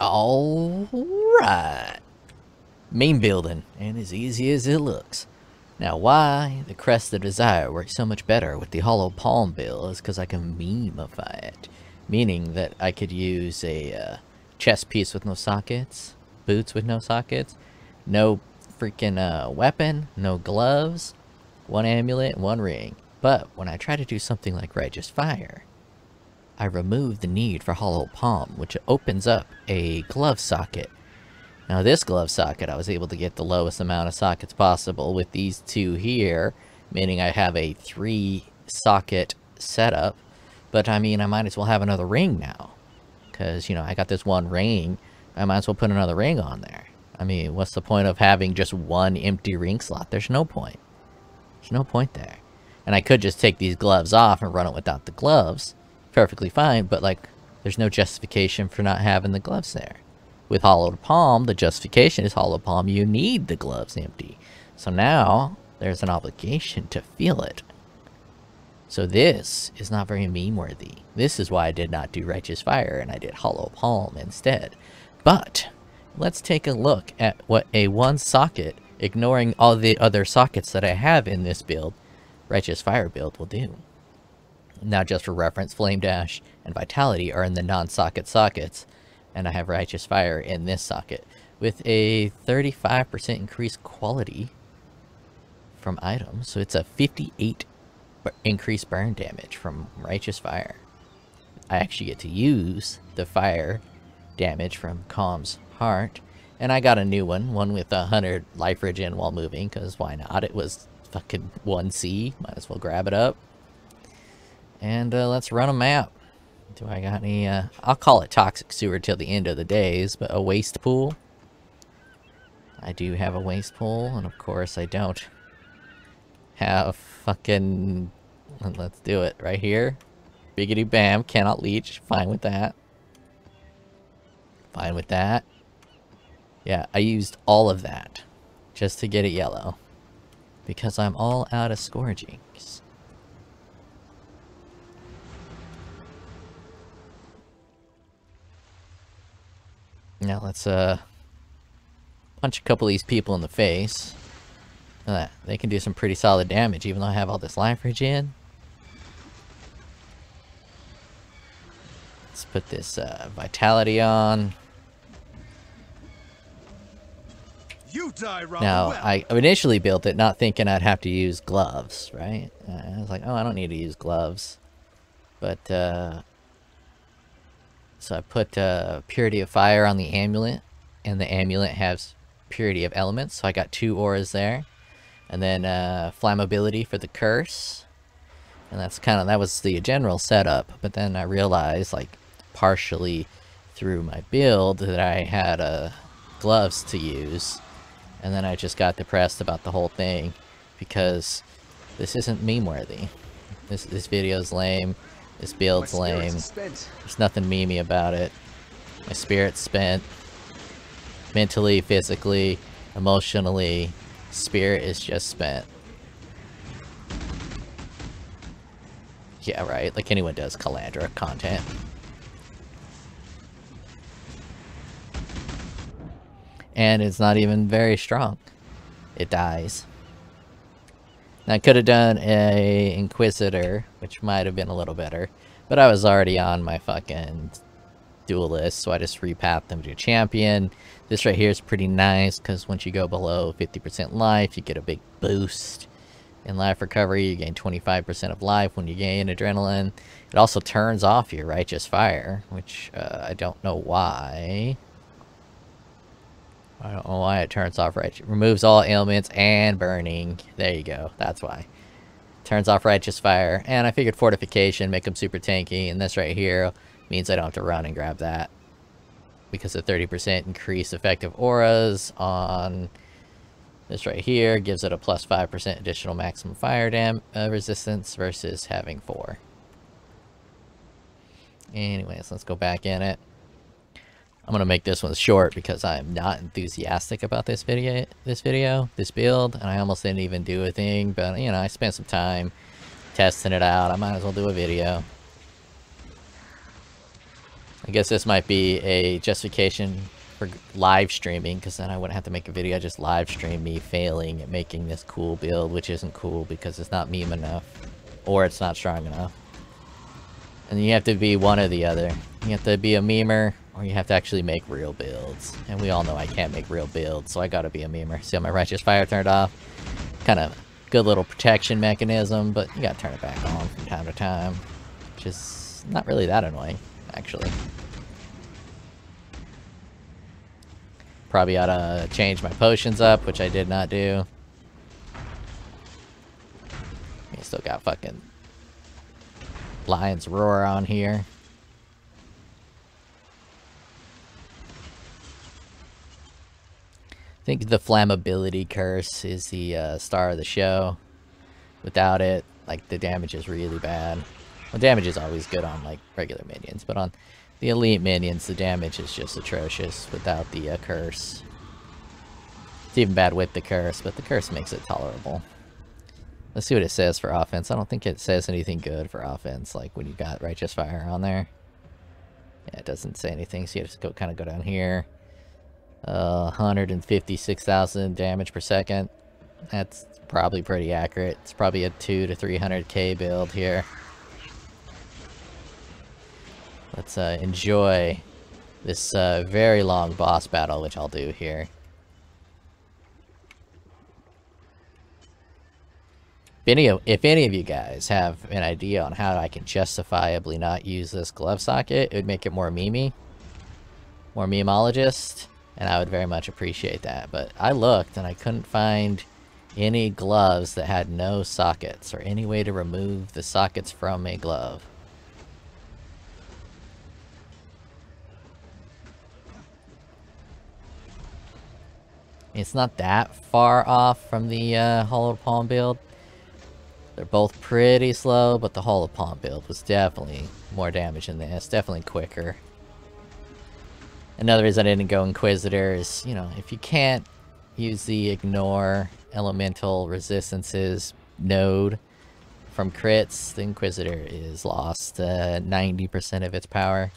Alright. Main building, and as easy as it looks. Now why the Crest of Desire works so much better with the Hollow Palm Bill is because I can memify it. Meaning that I could use a uh, chest piece with no sockets, boots with no sockets, no freaking uh, weapon, no gloves, one amulet, one ring. But when I try to do something like Righteous Fire, I remove the need for Hollow Palm, which opens up a glove socket. Now this glove socket, I was able to get the lowest amount of sockets possible with these two here, meaning I have a three socket setup. But I mean, I might as well have another ring now. Because, you know, I got this one ring, I might as well put another ring on there. I mean, what's the point of having just one empty ring slot? There's no point. There's no point there. And I could just take these gloves off and run it without the gloves perfectly fine, but like, there's no justification for not having the gloves there. With Hollow Palm, the justification is Hollow Palm, you need the gloves empty. So now, there's an obligation to feel it. So this is not very meme-worthy. This is why I did not do Righteous Fire and I did Hollow Palm instead. But, let's take a look at what a one socket, ignoring all the other sockets that I have in this build, Righteous Fire build will do. Now just for reference, Flame Dash and Vitality are in the non-socket sockets, and I have Righteous Fire in this socket, with a 35% increased quality from items, so it's a 58 increased burn damage from Righteous Fire. I actually get to use the fire damage from Kaom's Heart, and I got a new one, one with 100 life regen while moving, because why not? It was fucking 1C, might as well grab it up. And uh, let's run a map. Do I got any, uh, I'll call it toxic sewer till the end of the days, but a waste pool. I do have a waste pool, and of course I don't have fucking, let's do it right here. Biggity bam, cannot leech, fine with that. Fine with that. Yeah, I used all of that just to get it yellow. Because I'm all out of scourings. Now let's uh punch a couple of these people in the face. Uh, they can do some pretty solid damage even though I have all this life regen. Let's put this uh, vitality on. You die, Robin now, well. I initially built it not thinking I'd have to use gloves, right? Uh, I was like, oh, I don't need to use gloves. But, uh, so I put uh, Purity of Fire on the amulet, and the amulet has Purity of Elements, so I got two auras there. And then uh, Flammability for the Curse. And that's kind of, that was the general setup, but then I realized, like, partially through my build that I had uh, gloves to use. And then I just got depressed about the whole thing, because this isn't meme-worthy. This, this video's lame. This build's lame. There's nothing memey about it. My spirit's spent. Mentally, physically, emotionally, spirit is just spent. Yeah, right, like anyone does Kalandra content. And it's not even very strong. It dies. I could have done a Inquisitor, which might have been a little better. But I was already on my fucking duelist, so I just repathed them to a champion. This right here is pretty nice, because once you go below 50% life, you get a big boost. In life recovery, you gain 25% of life when you gain adrenaline. It also turns off your righteous fire, which uh, I don't know why. I don't know why it turns off right. Removes all ailments and burning. There you go. That's why. Turns off righteous fire. And I figured fortification, make them super tanky. And this right here means I don't have to run and grab that. Because the 30% increase effective auras on this right here gives it a plus 5% additional maximum fire dam uh, resistance versus having 4. Anyways, let's go back in it. I'm gonna make this one short because I'm not enthusiastic about this video, this video, this build, and I almost didn't even do a thing, but you know, I spent some time testing it out. I might as well do a video. I guess this might be a justification for live streaming, because then I wouldn't have to make a video. I just live stream me failing at making this cool build, which isn't cool because it's not meme enough, or it's not strong enough. And you have to be one or the other. You have to be a memer, or you have to actually make real builds. And we all know I can't make real builds, so I gotta be a memer. See how my Righteous Fire turned off? Kind of good little protection mechanism, but you gotta turn it back on from time to time. Which is not really that annoying, actually. Probably ought to change my potions up, which I did not do. Still got fucking Lion's Roar on here. I think the flammability curse is the uh, star of the show. Without it, like, the damage is really bad. Well, damage is always good on, like, regular minions, but on the elite minions, the damage is just atrocious without the uh, curse. It's even bad with the curse, but the curse makes it tolerable. Let's see what it says for offense. I don't think it says anything good for offense, like when you got Righteous Fire on there. Yeah, it doesn't say anything, so you just go kind of go down here. Uh, 156,000 damage per second. That's probably pretty accurate. It's probably a 2 to 300k build here. Let's uh, enjoy this uh, very long boss battle, which I'll do here. If any, of, if any of you guys have an idea on how I can justifiably not use this glove socket, it would make it more memey, more memologist, and I would very much appreciate that. But I looked and I couldn't find any gloves that had no sockets or any way to remove the sockets from a glove. It's not that far off from the uh, Hollow Palm build. They're both pretty slow, but the Hollow Palm build was definitely more damage than this. Definitely quicker. Another reason I didn't go Inquisitor is, you know, if you can't use the ignore elemental resistances node from crits, the Inquisitor is lost 90% uh, of its power.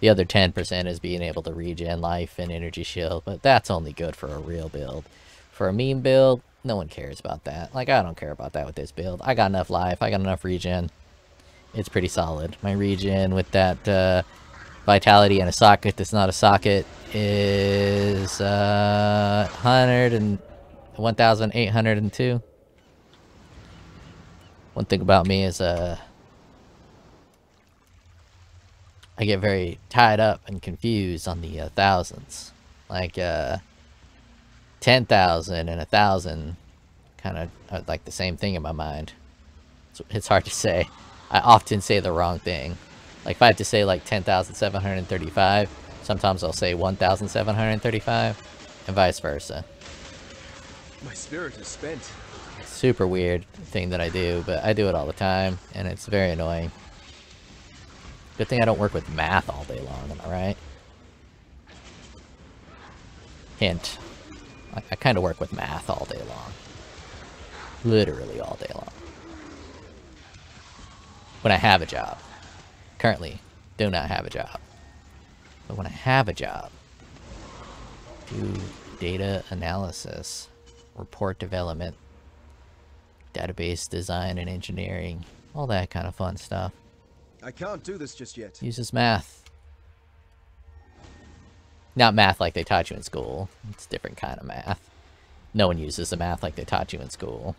The other 10% is being able to regen life and energy shield, but that's only good for a real build. For a meme build, no one cares about that. Like, I don't care about that with this build. I got enough life, I got enough regen. It's pretty solid. My regen with that uh, vitality and a socket that's not a socket is uh, 100 and 1,802. One thing about me is uh, I get very tied up and confused on the uh, thousands. Like, uh, 10,000 and a 1,000 kind of like the same thing in my mind. It's hard to say. I often say the wrong thing. Like, if I have to say, like, 10,735, sometimes I'll say 1,735, and vice versa. My spirit is spent. Super weird thing that I do, but I do it all the time, and it's very annoying. Good thing I don't work with math all day long, am I right? Hint. I, I kind of work with math all day long. Literally all day long. When I have a job. Currently, do not have a job. But when I have a job, do data analysis, report development, database design and engineering, all that kind of fun stuff. I can't do this just yet. Uses math. Not math like they taught you in school. It's a different kind of math. No one uses the math like they taught you in school.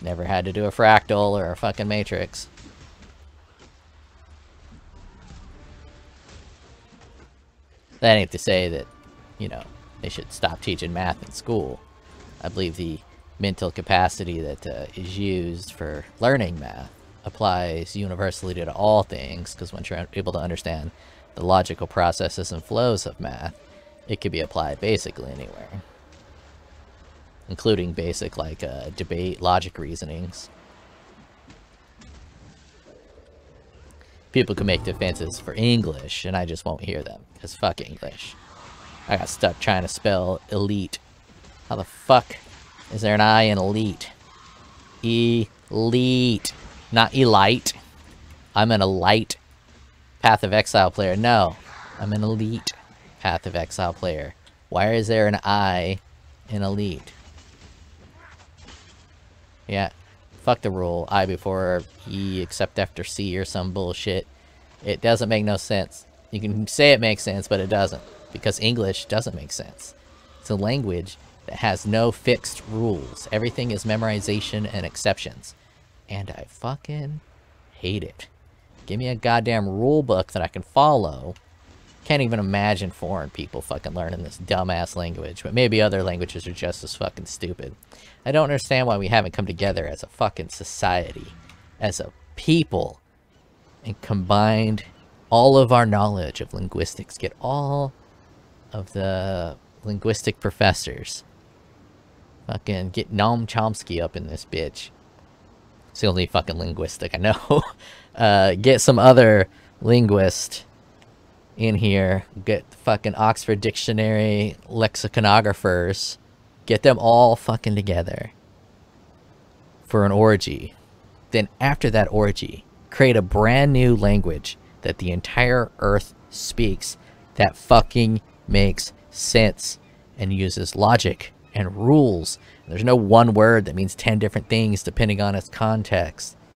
Never had to do a fractal or a fucking matrix. That ain't to say that, you know, they should stop teaching math in school. I believe the mental capacity that uh, is used for learning math applies universally to all things, because once you're able to understand the logical processes and flows of math, it can be applied basically anywhere. Including basic, like, uh, debate, logic reasonings. People can make defenses for English, and I just won't hear them, because fuck English. I got stuck trying to spell elite. How the fuck is there an I in elite? Elite. Not elite. I'm an elite Path of Exile player. No, I'm an elite Path of Exile player. Why is there an I in elite? Yeah, fuck the rule. I before E except after C or some bullshit. It doesn't make no sense. You can say it makes sense, but it doesn't. Because English doesn't make sense. It's a language that has no fixed rules. Everything is memorization and exceptions. And I fucking hate it. Give me a goddamn rule book that I can follow. Can't even imagine foreign people fucking learning this dumbass language, but maybe other languages are just as fucking stupid. I don't understand why we haven't come together as a fucking society, as a people, and combined all of our knowledge of linguistics, get all of the linguistic professors. Fucking get Noam Chomsky up in this bitch. It's the only fucking linguistic I know. uh, get some other linguist in here. Get fucking Oxford Dictionary lexiconographers. Get them all fucking together for an orgy. Then after that orgy, create a brand new language that the entire earth speaks that fucking makes sense and uses logic and rules. There's no one word that means 10 different things depending on its context.